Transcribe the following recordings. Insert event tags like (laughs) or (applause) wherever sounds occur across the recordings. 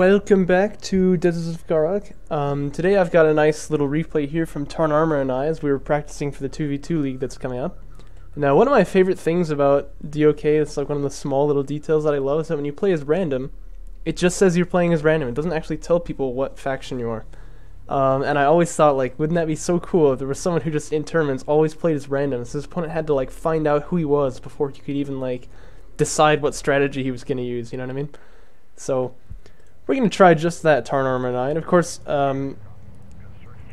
Welcome back to Deserts of Kharak. Um, today I've got a nice little replay here from Tarnarmour and I as we were practicing for the 2v2 league that's coming up. Now one of my favorite things about DOK, it's like one of the small little details that I love, is that when you play as random, it just says you're playing as random. It doesn't actually tell people what faction you are. Um, and I always thought, like, wouldn't that be so cool if there was someone who just in tournaments always played as random, so his opponent had to, like, find out who he was before he could even, like, decide what strategy he was going to use, you know what I mean? So, we're going to try just that Tarnarmour 9. Of course, um,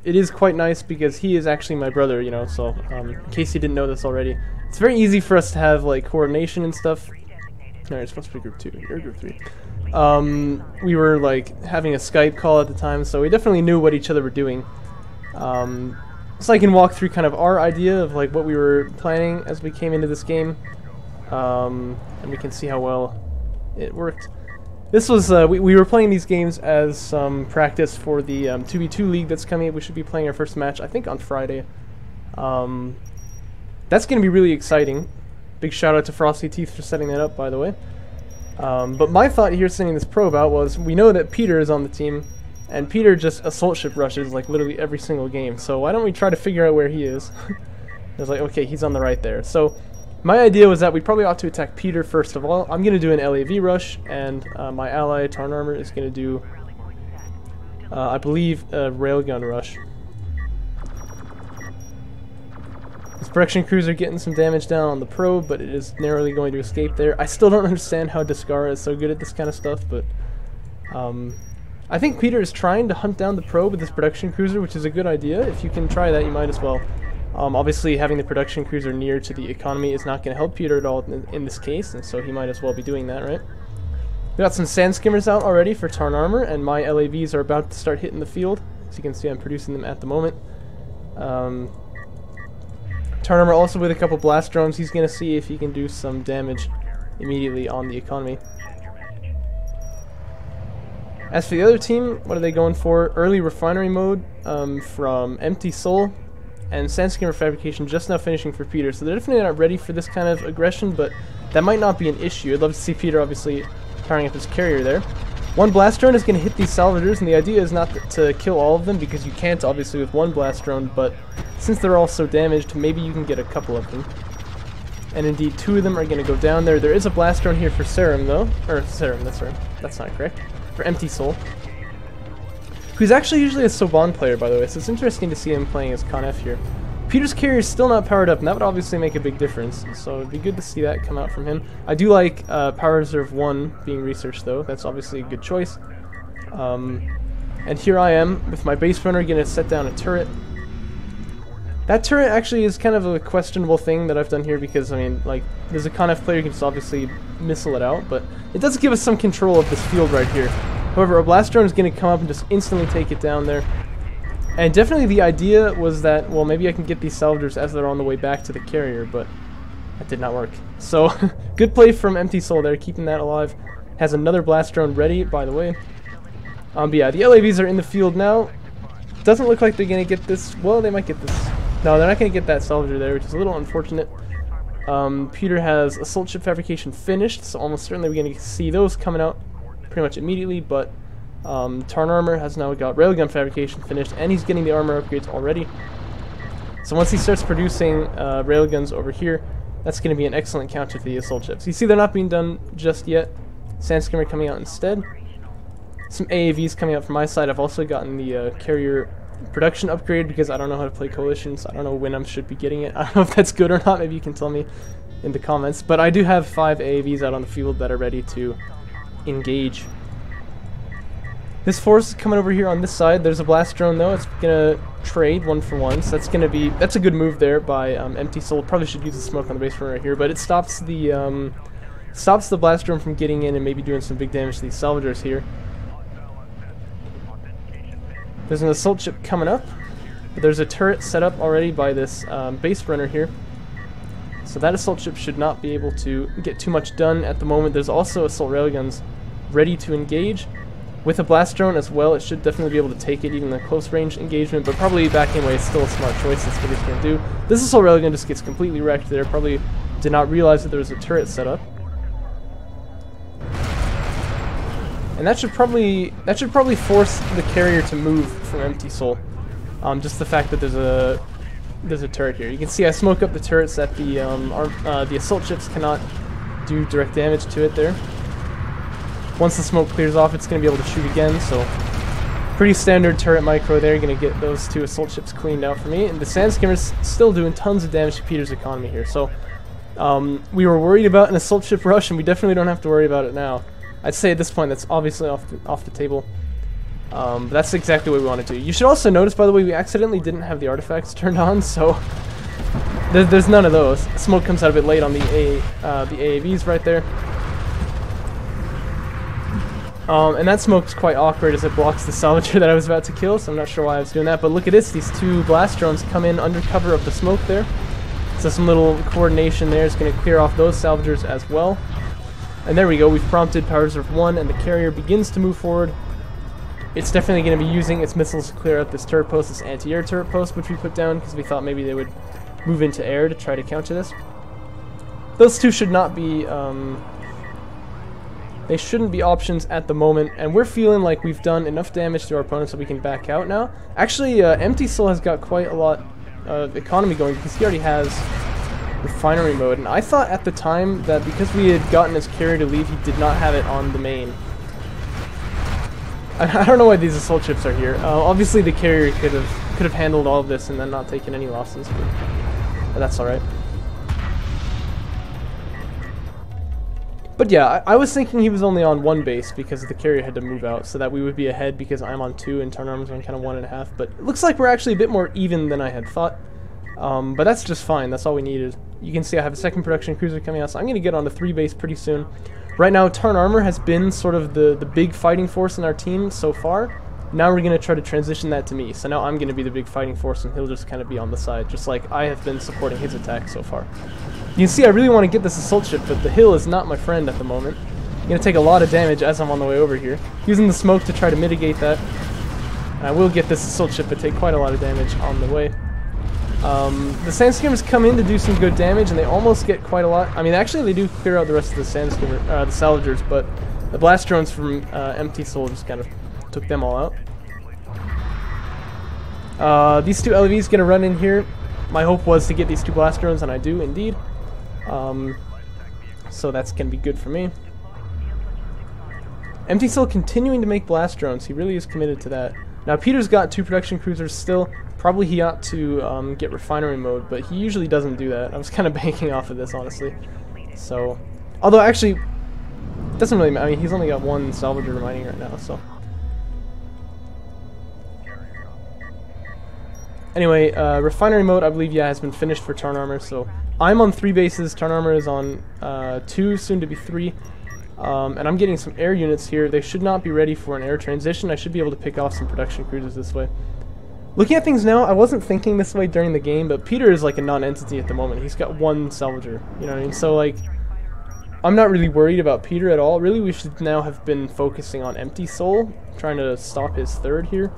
it is quite nice because he is actually my brother, you know, so um, in case you didn't know this already. It's very easy for us to have, like, coordination and stuff. Alright, it's supposed to be group 2. You're group 3. Um, we were, like, having a Skype call at the time, so we definitely knew what each other were doing. Um, so I can walk through kind of our idea of, like, what we were planning as we came into this game. Um, and we can see how well it worked. This was, uh, we, we were playing these games as some practice for the um, 2v2 league that's coming up. We should be playing our first match, I think, on Friday. Um, that's going to be really exciting. Big shout out to FrostyTeeth for setting that up, by the way. Um, but my thought here sending this probe out was, we know that Peter is on the team, and Peter just assault ship rushes like literally every single game. So why don't we try to figure out where he is? (laughs) I was like, okay, he's on the right there. So my idea was that we probably ought to attack Peter first of all. I'm going to do an LAV rush, and uh, my ally, Tarnarmour, is going to do, uh, I believe, a railgun rush. This production cruiser getting some damage down on the probe, but it is narrowly going to escape there. I still don't (laughs) understand how Discara is so good at this kind of stuff, but um, I think Peter is trying to hunt down the probe with this production cruiser, which is a good idea. If you can try that, you might as well. Um, obviously, having the production cruiser near to the economy is not going to help Peter at all in, in, this case, and so he might as well be doing that, right? We got some sand skimmers out already for Tarnarmour, and my LAVs are about to start hitting the field. As you can see, I'm producing them at the moment. Um, Tarnarmour also with a couple blast drones. He's going to see if he can do some damage immediately on the economy. As for the other team, what are they going for? Early refinery mode um, from Empty Soul and Sandskimmer Fabrication just now finishing for Peter. So they're definitely not ready for this kind of aggression, but that might not be an issue. I'd love to see Peter obviously powering up his carrier there. One blast drone is going to hit these salvagers, and the idea is not to kill all of them, because you can't obviously with one blast drone, but since they're all so damaged, maybe you can get a couple of them. And indeed, two of them are going to go down there. There is a blast drone here for Serum, though. Or, Serum, that's right. That's not correct. For Empty Soul who's actually usually a Soban player, by the way, so it's interesting to see him playing as Khaaneph here. Peter's carrier is still not powered up, and that would obviously make a big difference, so it'd be good to see that come out from him. I do like uh, Power Reserve 1 being researched, though. That's obviously a good choice. Um, and here I am, with my base runner, going to set down a turret. That turret actually is kind of a questionable thing that I've done here because, I mean, like, there's a Khaaneph player who can just obviously missile it out, but it does give us some control of this field right here. However, a blast drone is going to come up and just instantly take it down there. And definitely the idea was that, well, maybe I can get these salvagers as they're on the way back to the carrier, but that did not work. So, (laughs) good play from Empty Soul there, keeping that alive. Has another blast drone ready, by the way. Um, but yeah, the LAVs are in the field now. Doesn't look like they're going to get this. Well, they might get this. No, they're not going to get that salvager there, which is a little unfortunate. Um, Peter has assault ship fabrication finished, so almost certainly we're going to see those coming out pretty much immediately, but um, Tarnarmour has now got Railgun Fabrication finished, and he's getting the armor upgrades already. So once he starts producing uh, Railguns over here, that's going to be an excellent counter to the Assault Ships. You see they're not being done just yet. Sand Skimmer coming out instead. Some AAVs coming out from my side. I've also gotten the uh, carrier production upgrade because I don't know how to play coalitions. I don't know when I should be getting it. (laughs) I don't know if that's good or not. Maybe you can tell me in the comments. But I do have five AAVs out on the field that are ready to engage. This force is coming over here on this side. There's a blast drone though. It's gonna trade one for one. So that's gonna be that's a good move there by um, Empty Soul. Probably should use the smoke on the base front right here, but it stops the um, stops the blast drone from getting in and maybe doing some big damage to these salvagers here. There's an assault ship coming up. But there's a turret set up already by this um, base runner here. So that assault ship should not be able to get too much done at the moment. There's also assault railguns ready to engage. With a blast drone as well, it should definitely be able to take it, even the close range engagement, but probably backing away is still a smart choice, that's what he's going to do. This assault railgun just gets completely wrecked there, probably did not realize that there was a turret set up. And that should probably that should probably force the carrier to move from Empty Soul. Um, just the fact that there's a there's a turret here. You can see I smoke up the turrets that the um, uh, the assault ships cannot do direct damage to it there. Once the smoke clears off, it's going to be able to shoot again, so pretty standard turret micro there. Going to get those two assault ships cleaned out for me. And the sand skimmer's still doing tons of damage to Peter's economy here, so um, we were worried about an assault ship rush, and we definitely don't have to worry about it now. I'd say at this point that's obviously off the, off the table. Um, that's exactly what we want to do. You should also notice, by the way, we accidentally didn't have the artifacts (laughs) turned on, so there, there's none of those. Smoke comes out a bit late on the A, uh, the AAVs right there. Um, and that smoke's quite awkward as it blocks the salvager (laughs) that I was about to kill, so I'm not sure why I was doing that. But look at this, these two blast drones come in under cover of the smoke there. So some little coordination there is going to clear off those salvagers as well. And there we go, we've prompted Power Reserve 1, and the carrier begins to move forward. It's definitely going to be using its missiles to clear out this turret post, this anti-air turret post, which we put down because we thought maybe they would move into air to try to counter this. Those two should not be, um, they shouldn't be options at the moment, and we're feeling like we've done enough damage to our opponents so we can back out now. Actually, uh, Empty Soul has got quite a lot of economy going because he already has refinery mode, and I thought at the time that because we had gotten his carrier to leave, he did not have it on the main. I, (laughs) I don't know why these assault ships are here. Uh, obviously, the carrier could have could have handled all of this and then not taken any losses, but, but that's all right. But yeah, I, I, was thinking he was only on one base because the carrier had to move out, so that we would be ahead because I'm on two and Tarnarmour's on kind of one and a half. But it looks like we're actually a bit more even than I had thought. Um, but that's just fine. That's all we needed. You can see I have a second production cruiser coming out, so I'm going to get on a three base pretty soon. Right now, Tarnarmour has been sort of the, the big fighting force in our team so far. Now we're going to try to transition that to me. So now I'm going to be the big fighting force and he'll just kind of be on the side, just like I have been supporting his attack so far. You can see I really want to get this assault ship, but the hill is not my friend at the moment. I'm going to take a lot of damage as I'm on the way over here. Using the smoke to try to mitigate that. And I will get this assault ship, but take quite a lot of damage on the way. Um, the sand skimmers come in to do some good damage, and they almost get quite a lot. I mean, actually, they do clear out the rest of the sand skimmer, uh, the salvagers, but the blast drones from uh, Empty Soul just kind of took them all out. Uh, these two LAVs gonna run in here. My hope was to get these two blast drones, and I do indeed. Um, so that's gonna be good for me. Empty Soul continuing to make blast drones. He really is committed to that. Now Peter's got two production cruisers still. Probably he ought to um, get refinery mode, but he usually doesn't do that. I was (laughs) kind of banking off of this, honestly. So, although actually, doesn't really matter. I mean, he's only got one salvager remaining right now, so. Anyway, uh, refinery mode, I believe, yeah, has been finished for Tarnarmour, so I'm on three bases, Tarnarmour is on uh, two, soon to be three. Um, and I'm getting some air units here. They should not be ready for an air transition. I should be able to pick off some production cruisers this way. Looking at things now, I wasn't thinking this way during the game, but Peter is like a non-entity at the moment. He's got one salvager, you know what I mean? So like, I'm not really worried about Peter at all. Really, we should now have been focusing on Empty Soul, trying to stop his third here.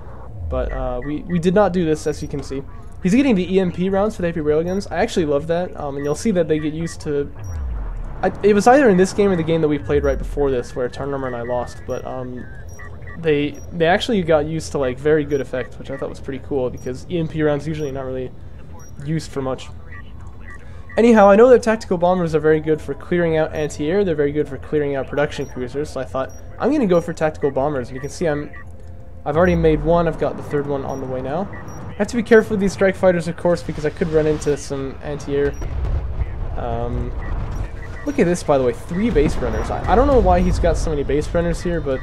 But uh, we, we did not do this, as you can see. He's getting the EMP rounds for the heavy railguns. I actually love that, um, and you'll see that they get used to... I, it was either in this game or the game that we played right before this, where Armor and I lost, but um, they they actually got used to like very good effect, which I thought was pretty cool because EMP rounds usually not really used for much. Anyhow, I know that tactical bombers are very good for clearing out anti-air. They're very good for clearing out production cruisers. So I thought I'm gonna go for tactical bombers. and You can see I'm I've already made one. I've got the third one on the way now. I have to be careful with these strike fighters, of course, because I could run into some anti-air. Um, look at this, by the way, three base runners. I, I don't know why he's got so many base runners here, but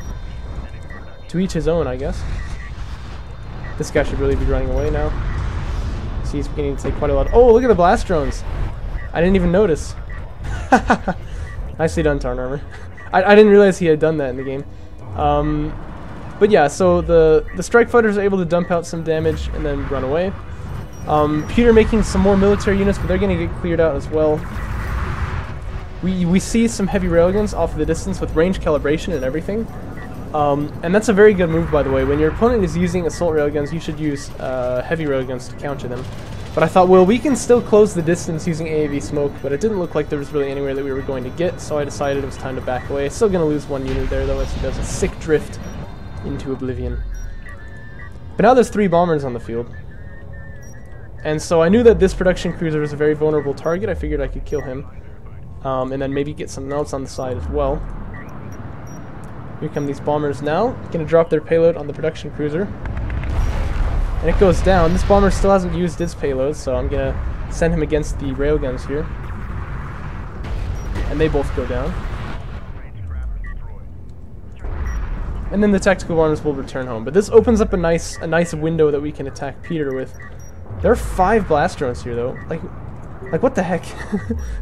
to each his own, I guess. This guy should really be running away now. See, he's beginning to take quite a lot. Oh, look at the blast drones. I didn't even notice. (laughs) Nicely done, Tarnarmour. (laughs) I, I didn't realize he had done that in the game. Um, but yeah, so the, the strike fighters are able to dump out some damage and then run away. Um, Peter making some more military units, but they're going to get cleared out as well. We, we see some heavy railguns off of the distance with range calibration and everything. Um, and that's a very good move, by the way. When your opponent is using assault railguns, you should use uh, heavy railguns to counter them. But I thought, well, we can still close the distance using AAV smoke, but it didn't look like there was really anywhere that we were going to get, so I decided it was time to back away. Still going to lose one unit there, though, as he does a sick drift into oblivion. But now there's three bombers on the field. And so I knew that this production cruiser was a very vulnerable target. I figured I could kill him. Um, and then maybe get something else on the side as well. Here come these bombers now. Gonna drop their payload on the production cruiser. And it goes down. This bomber still hasn't used its payload, so I'm gonna send him against the railguns here. And they both go down. And then the tactical bombers will return home. But this opens up a nice a nice window that we can attack Peter with. There are five blast drones here though. Like like what the heck?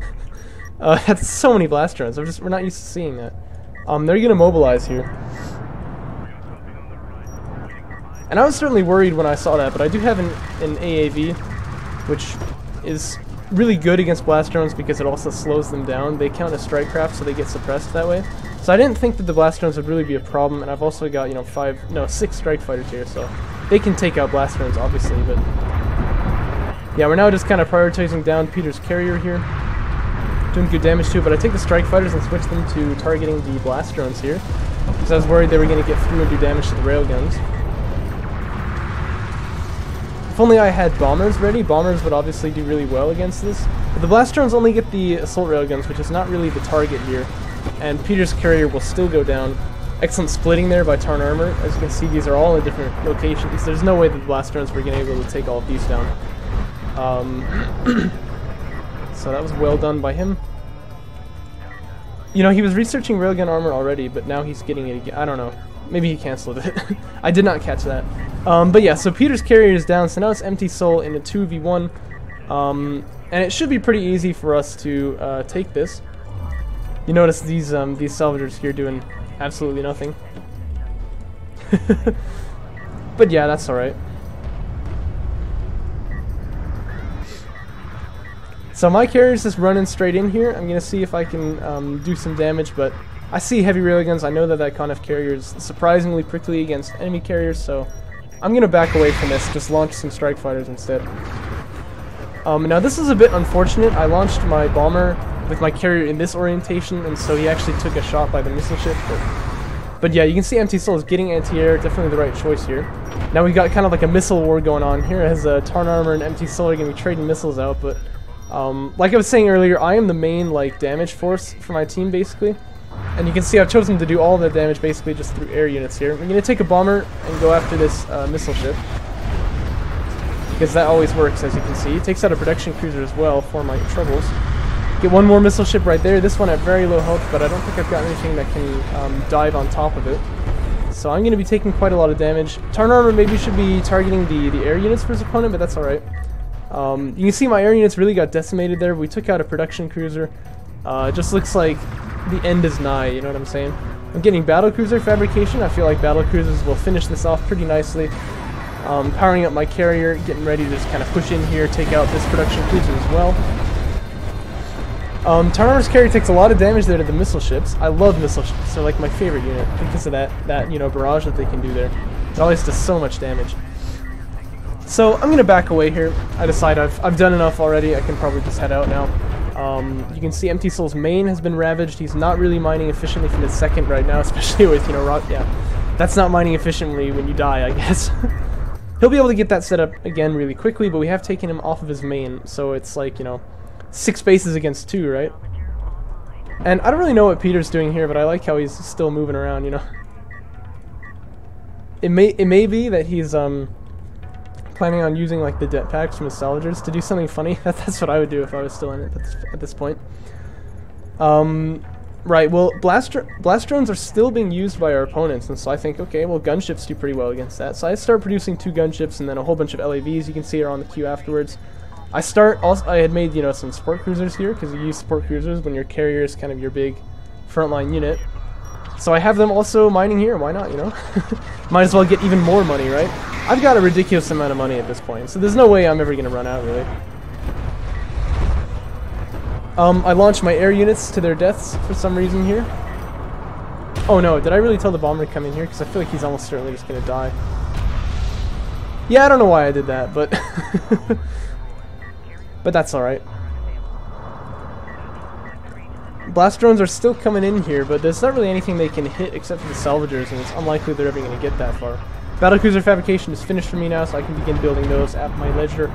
(laughs) uh, (laughs) that's so many blast drones. We're just we're not used to seeing that. Um, they're gonna mobilize here. And I was certainly worried when I saw that, but I do have an, an AAV, which is really good against blast drones because it also slows them down. They count as strike craft, so they get suppressed that way. So I didn't think that the blast drones would really be a problem, and I've also got, you know, five, no, six strike fighters here, so they can take out blast drones, obviously, but... Yeah, we're now just kind of prioritizing down Peter's carrier here. Doing good damage too, but I take the strike fighters and switch them to targeting the blast drones here. Because I was worried they were going to get through and do damage to the railguns. If only I had bombers ready, bombers would obviously do really well against this. But the blast drones only get the assault railguns, which is not really the target here. And Peter's carrier will still go down. Excellent splitting there by Tarnarmour. As you can see, these are all in different locations. There's no way that the blast drones were going to be able to take all of these down. Um, (clears throat) so that was well done by him. You know, he was researching railgun armor already, but now he's getting it again. I don't know. Maybe he canceled it. (laughs) I did not catch that. Um, but yeah, so Peter's carrier is down, so now it's Empty Soul in a 2v1. Um, and it should be pretty easy for us to uh, take this. You notice these um, these salvagers here doing absolutely nothing. (laughs) but yeah, that's alright. So my carrier's just running straight in here. I'm going to see if I can um, do some damage, but I see heavy railguns. I know that that Khaaneph carrier is surprisingly prickly against enemy carriers, so I'm going to back away from this, just launch some strike fighters instead. Um, now this is a bit unfortunate. I launched my bomber with my carrier in this orientation, and so he actually took a shot by the missile ship. But, but yeah, you can see Empty Soul is getting anti-air, definitely the right choice here. Now we've got kind of like a missile war going on here, as uh, Tarnarmour and Empty Soul are going to be trading missiles out, but um, like I was saying earlier, I am the main like damage force for my team, basically. And you can see I've chosen to do all the damage basically just through air units here. I'm going to take a bomber and go after this uh, missile ship. Because that always works, as you can see. It takes out a production cruiser as well for my troubles. Get one more missile ship right there. This one at very low health, but I don't think I've got anything that can um, dive on top of it. So I'm going to be taking quite a lot of damage. Tarnarmour maybe should be targeting the, the air units for his opponent, but that's alright. Um, you can see my air units really got decimated there. We took out a production cruiser. Uh, it just looks like the end is nigh, you know what I'm saying? I'm getting battle cruiser fabrication. I feel like battle cruisers will finish this off pretty nicely. Um, powering up my carrier, getting ready to just kind of push in here, take out this production cruiser as well. Um, Tarn carrier takes a lot of damage there to the missile ships. I love missile ships. They're like my favorite unit because of that, that you know, barrage that they can do there. It always does so much damage. So I'm going to back away here. I decide I've, I've done enough already. I can probably just head out now. Um, you can see Empty Soul's main has been ravaged. He's not really mining efficiently from his second right now, (laughs) especially with, you know, rock. Yeah, that's not mining efficiently when you die, I guess. (laughs) He'll be able to get that set up again really quickly, but we have taken him off of his main, so it's like, you know, six bases against two, right? And I don't really know what Peter's doing here, but I like how he's still moving around, you know. It may it may be that he's um planning on using like the det packs from the salvagers to do something funny. (laughs) That's what I would do if I was still in it at this, point. Um, right, well, blast, blast drones are still being used by our opponents, and so I think, okay, well, gunships do pretty well against that. So I start producing two gunships and then a whole bunch of LAVs. You can see are on the queue afterwards. I start, also, I had made, you know, some support cruisers here, because you use support cruisers when your carrier is kind of your big frontline unit. So I have them also mining here, why not, you know? (laughs) Might as well get even more money, right? I've got a ridiculous amount of money at this point, so there's no way I'm ever going to run out, really. Um, I launched my air units to their deaths for some reason here. Oh no, did I really tell the bomber to come in here? Because I feel like he's almost certainly just going to die. Yeah, I don't know why I did that, but... (laughs) But that's alright. Blast drones are still coming in here, but there's not really anything they can hit except for the salvagers, and it's unlikely they're ever going to get that far. Battlecruiser fabrication is finished for me now, so I can begin building those at my leisure.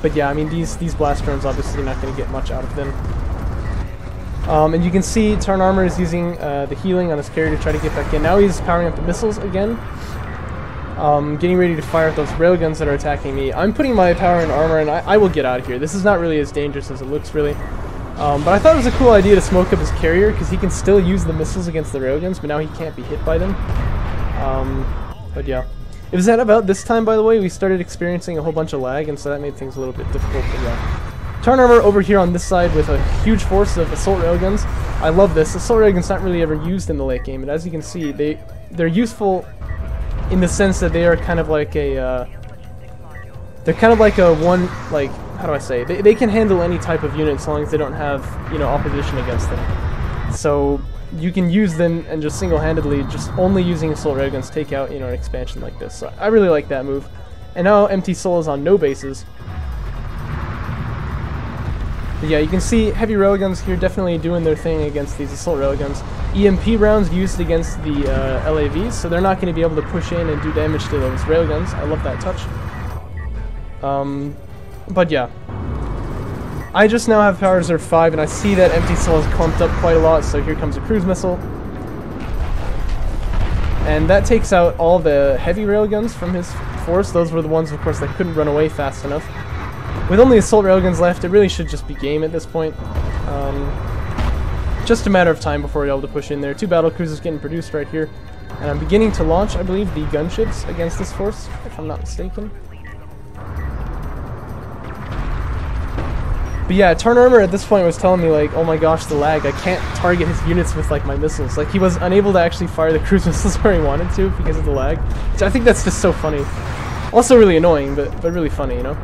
But yeah, I mean, these, these blast drones obviously not going to get much out of them. Um, and you can see Tarnarmour is using uh, the healing on his carrier to try to get back in. Now he's powering up the missiles again. Um, getting ready to fire at those railguns that are attacking me. I'm putting my power in armor and I, I, will get out of here. This is not really as dangerous as it looks, really. Um, but I thought it was a cool idea to smoke up his carrier because he can still use the missiles against the railguns, but now he can't be hit by them. Um, but yeah. It was at about this time, by the way, we started experiencing a whole bunch of lag, and so that made things a little bit difficult, but yeah. Tarnarmour over here on this side with a huge force of assault railguns. I love this. Assault railguns not really ever used in the late game, and as you can see, they they're useful in the sense that they are kind of like a uh, they're kind of like a one like how do I say they they can handle any type of unit as long as they don't have you know opposition against them. So you can use them and just single-handedly, just only using assault railguns, take out you know an expansion like this. So I really like that move. And now Empty Soul is on no bases. But yeah, you can see heavy railguns here definitely doing their thing against these assault railguns. EMP rounds used against the uh, LAVs, so they're not going to be able to push in and do damage to those railguns. I love that touch. Um, but yeah. I just now have Power Reserve 5, and I see that Empty Soul has clumped up quite a lot, so here comes a cruise missile. And that takes out all the heavy railguns from his force. Those were the ones, of course, that couldn't run away fast enough. With only assault railguns left, it really should just be game at this point. Um, just a matter of time before we're able to push in there. Two battle cruisers getting produced right here. And I'm beginning to launch, I believe, the gunships against this force, if I'm not mistaken. But yeah, Tarnarmour at this point was telling me like, oh my gosh, the lag, I can't target his units with like my missiles. Like he was unable to actually fire the (laughs) cruise missiles where he wanted to because of the lag. Which I think that's just so funny. Also really annoying, but, but really funny, you know?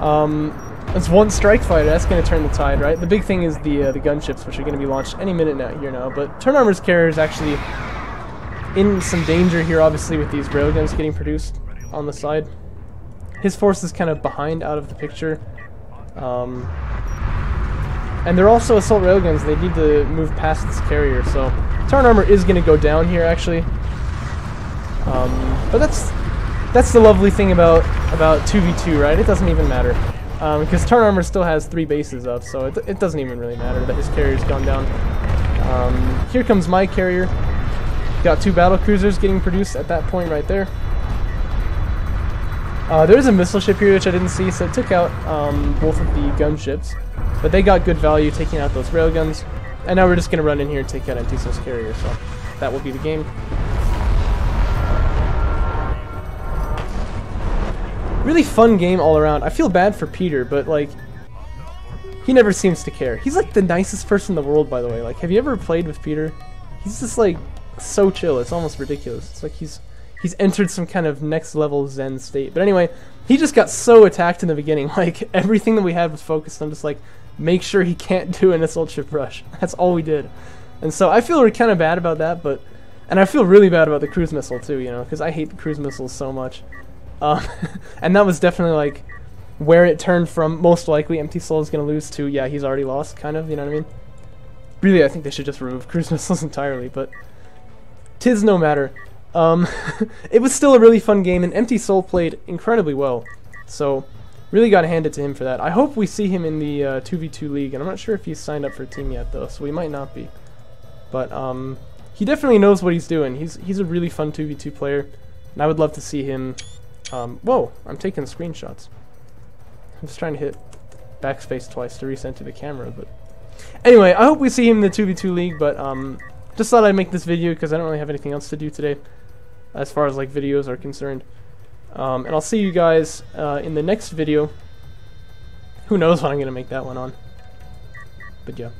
Um, it's one strike fighter, that's going to turn the tide, right? The big thing is the uh, the gunships, which are going to be launched any minute now here now. But Tarnarmour's carrier is actually in some danger here, obviously, with these railguns getting produced on the side. His force is kind of behind out of the picture. Um, and they're also assault railguns, they need to move past this carrier, so Tarnarmour is going to go down here, actually. Um, but that's that's the lovely thing about about 2v2, right? It doesn't even matter. Um, because Tarnarmour still has three bases up, so it, it doesn't even really matter that his carrier's gone down. Um, here comes my carrier. Got two battle cruisers getting produced at that point right there. Uh, there's a missile ship here which I didn't see, so it took out um, both of the gunships. But they got good value taking out those railguns. And now we're just going to run in here and take out Soul's carrier, so that will be the game. Really fun game all around. I feel bad for Peter, but like, he never seems to care. He's like the nicest person in the world, by the way. Like, have you ever played with Peter? He's just like so chill. It's almost ridiculous. It's like he's he's entered some kind of next level Zen state. But anyway, he just got so attacked in the beginning. (laughs) Like everything that we had was focused on just like make sure he can't do an assault ship rush. (laughs) That's all we did. And so I feel kind of bad about that, but and I feel really bad about the cruise missile too, you know, because I hate the cruise missiles so much. Um, (laughs) and that was definitely like where it turned from most likely Empty Soul is going to lose to, yeah, he's already lost, kind of, you know what I mean? Really, I think they should just remove (laughs) cruise missiles entirely, but tis no matter. Um, (laughs) it was still a really fun game, and Empty Soul played incredibly well, so really got to hand it to him for that. I hope we see him in the uh, 2v2 league, and I'm not sure if he's signed up for a team yet, though, so we might not be. But um, he definitely knows what he's doing. He's, he's a really fun 2v2 player, and I would love to see him um, whoa, I'm taking screenshots. I'm just trying to hit backspace twice to recenter the camera, but... Anyway, I hope we see him in the 2v2 league, but um, just thought I'd make this video because I don't really have anything else to do today as far as like videos are concerned. Um, and I'll see you guys uh, in the next video. Who knows when I'm going to make that one on. But yeah.